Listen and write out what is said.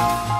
Bye.